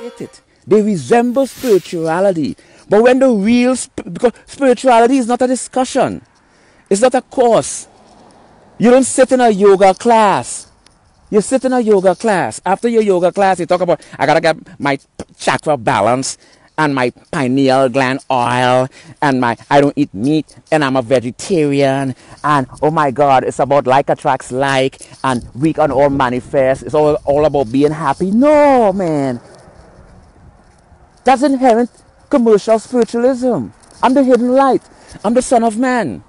it. They resemble spirituality. But when the real, because spirituality is not a discussion, it's not a course. You don't sit in a yoga class. You sit in a yoga class. After your yoga class, you talk about, I gotta get my chakra balance and my pineal gland oil and my I don't eat meat and I'm a vegetarian and oh my god it's about like attracts like and we can all manifest it's all, all about being happy no man that's inherent commercial spiritualism. I'm the hidden light. I'm the son of man